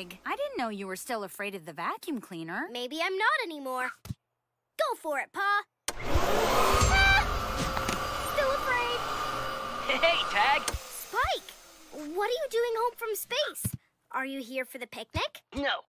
I didn't know you were still afraid of the vacuum cleaner. Maybe I'm not anymore. Go for it, Pa. Ah! Still afraid. Hey, Tag! Spike, what are you doing home from space? Are you here for the picnic? No,